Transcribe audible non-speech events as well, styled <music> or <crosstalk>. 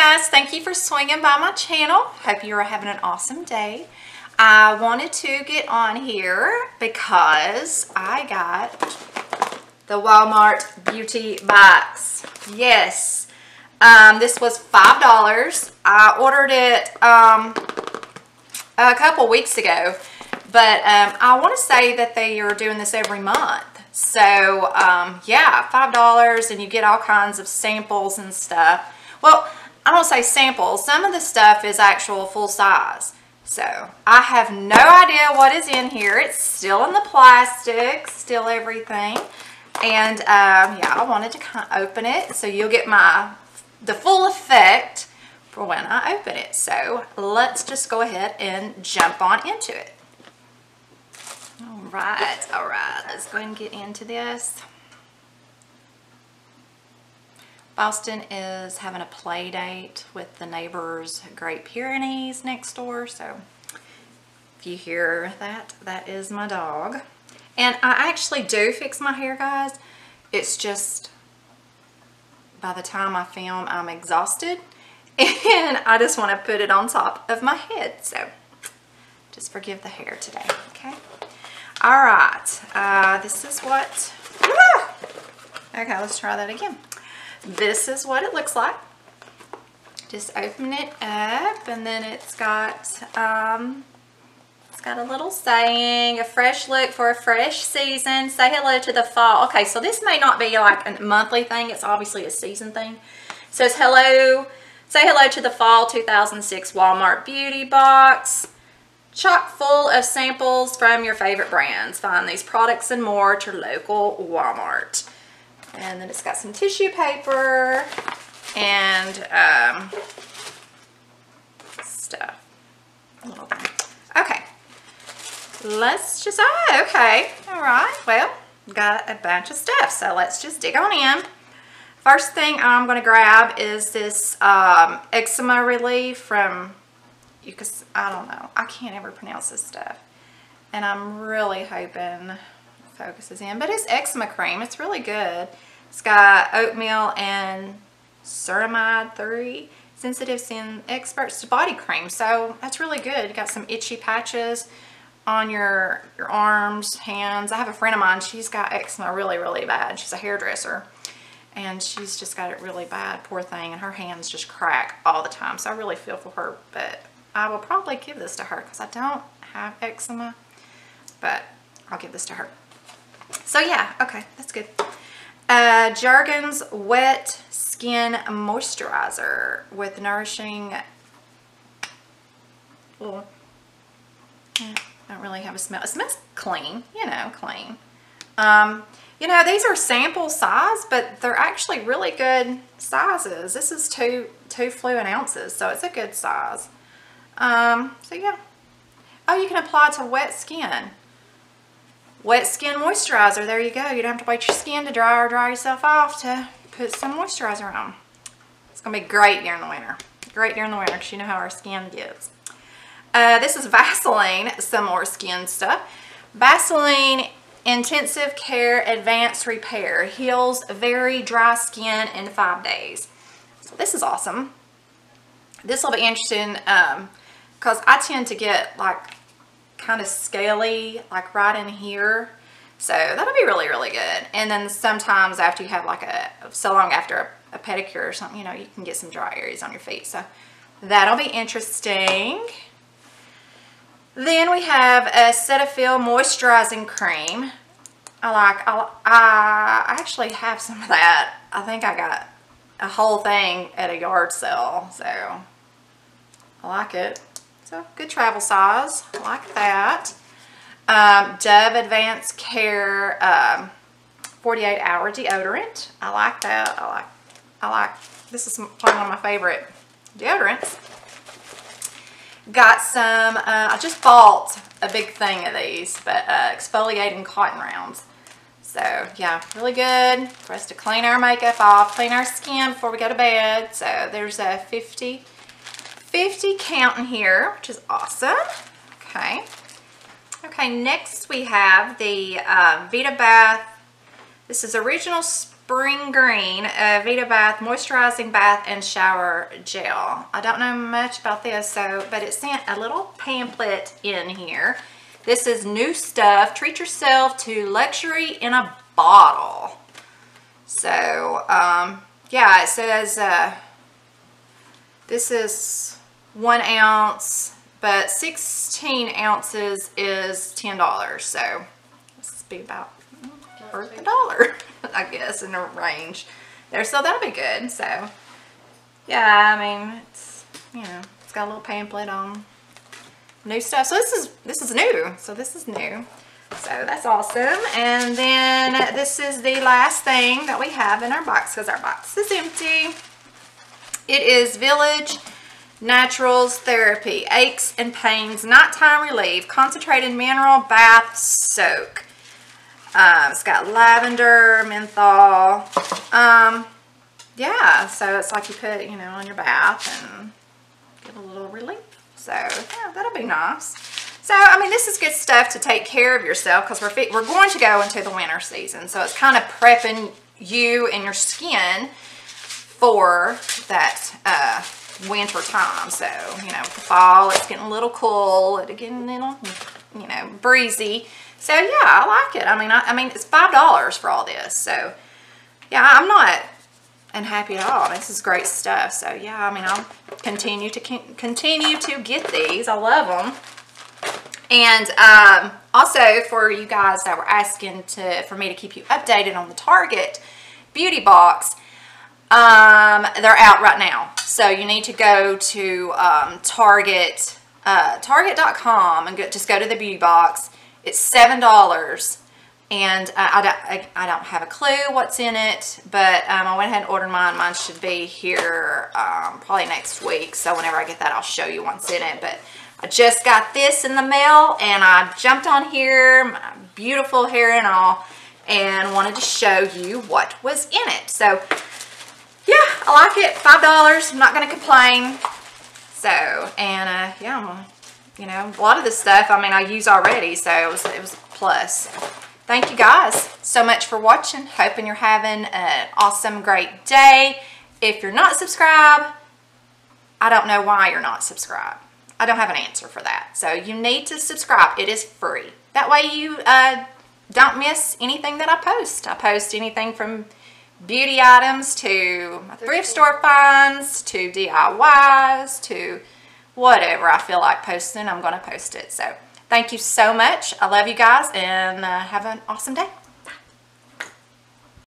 guys, thank you for swinging by my channel. Hope you are having an awesome day. I wanted to get on here because I got the Walmart Beauty Box. Yes, um, this was $5. I ordered it um, a couple weeks ago, but um, I want to say that they are doing this every month. So, um, yeah, $5 and you get all kinds of samples and stuff. Well, I don't say samples. Some of the stuff is actual full size. So I have no idea what is in here. It's still in the plastic, still everything. And um, yeah, I wanted to kind of open it so you'll get my the full effect for when I open it. So let's just go ahead and jump on into it. All right, all right, let's go and get into this. Boston is having a play date with the neighbor's Great Pyrenees next door. So if you hear that, that is my dog. And I actually do fix my hair, guys. It's just by the time I film, I'm exhausted. <laughs> And I just want to put it on top of my head. So just forgive the hair today, okay? All right, uh, this is what, ah! <laughs> okay, let's try that again this is what it looks like. Just open it up and then it's got, um, it's got a little saying, a fresh look for a fresh season. Say hello to the fall. Okay, so this may not be like a monthly thing. It's obviously a season thing. Says hello, say hello to the fall 2006 Walmart Beauty Box. Chock full of samples from your favorite brands. Find these products and more at your local Walmart. And then it's got some tissue paper and um, stuff. Okay. Let's just, oh, okay. All right. Well, got a bunch of stuff. So let's just dig on in. First thing I'm going to grab is this um, eczema relief from, you can, I don't know. I can't ever pronounce this stuff. And I'm really hoping focuses in. But it's eczema cream. It's really good. It's got oatmeal and ceramide 3 sensitive skin experts to body cream. So that's really good. You got some itchy patches on your, your arms, hands. I have a friend of mine. She's got eczema really, really bad. She's a hairdresser. And she's just got it really bad, poor thing. And her hands just crack all the time. So I really feel for her. But I will probably give this to her because I don't have eczema. But I'll give this to her. So yeah, okay, that's good. Uh, Jergens Wet Skin Moisturizer with nourishing, Oh, I don't really have a smell. It smells clean, you know, clean. Um, you know, these are sample size, but they're actually really good sizes. This is two, two fluid ounces, so it's a good size. Um, so yeah. Oh, you can apply to wet skin. Wet skin moisturizer. There you go. You don't have to wait your skin to dry or dry yourself off to put some moisturizer on. It's going to be great during the winter. Great during the winter because you know how our skin gets. Uh, this is Vaseline, some more skin stuff. Vaseline Intensive Care Advanced Repair. Heals very dry skin in five days. So this is awesome. This will be interesting because um, I tend to get like kind of scaly, like right in here. So that'll be really, really good. And then sometimes after you have like a, so long after a, a pedicure or something, you know, you can get some dry areas on your feet. So that'll be interesting. Then we have a Cetaphil Moisturizing Cream. I like, I, I actually have some of that. I think I got a whole thing at a yard sale. So I like it. So good travel size, like that. Um, Dove Advanced Care um, 48 hour deodorant. I like that. I like, I like, this is probably one of my favorite deodorants. Got some, uh, I just bought a big thing of these, but uh, exfoliating cotton rounds. So yeah, really good for us to clean our makeup off, clean our skin before we go to bed. So there's a 50 50 count in here, which is awesome. Okay. Okay, next we have the uh, Vita Bath. This is Original Spring Green uh, Vita Bath Moisturizing Bath and Shower Gel. I don't know much about this, so but it sent a little pamphlet in here. This is new stuff. Treat yourself to luxury in a bottle. So, um, yeah, it says uh, this is one ounce, but 16 ounces is $10. So, this be about worth a dollar, <laughs> I guess, in a range there. So that'll be good. So, yeah, I mean, it's, you know, it's got a little pamphlet on new stuff. So this is, this is new. So this is new. So that's awesome. And then this is the last thing that we have in our box because our box is empty. It is Village Naturals Therapy, Aches and Pains, Nighttime Relief, Concentrated Mineral Bath Soak. Um, it's got lavender, menthol. Um, yeah, so it's like you put, you know, on your bath and get a little relief. So, yeah, that'll be nice. So, I mean, this is good stuff to take care of yourself because we're, we're going to go into the winter season. So, it's kind of prepping you and your skin for that uh, winter time. So, you know, fall, it's getting a little cool. It's getting a little, you know, breezy. So yeah, I like it. I mean, I, I mean, it's five dollars for all this. So yeah, I'm not unhappy at all. This is great stuff. So yeah, I mean, I'll continue to continue to get these. I love them. And um, also for you guys that were asking to for me to keep you updated on the Target beauty box, um, they're out right now. So you need to go to um, Target, uh, Target.com and go, just go to the beauty box it's seven dollars, and I, I, I, don't have a clue what's in it, but um, I went ahead and ordered mine. Mine should be here um, probably next week. So whenever I get that, I'll show you what's in it. But I just got this in the mail, and I jumped on here, my beautiful hair and all, and wanted to show you what was in it. So I like it. Five dollars. I'm not gonna complain. So and uh, yeah, you know, a lot of this stuff, I mean, I use already, so it was, it was plus. Thank you guys so much for watching. Hoping you're having an awesome, great day. If you're not subscribed, I don't know why you're not subscribed. I don't have an answer for that. So you need to subscribe. It is free. That way you uh, don't miss anything that I post. I post anything from beauty items to thrift store finds to DIYs to whatever I feel like posting, I'm going to post it. So thank you so much. I love you guys and uh, have an awesome day.